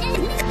Yeah.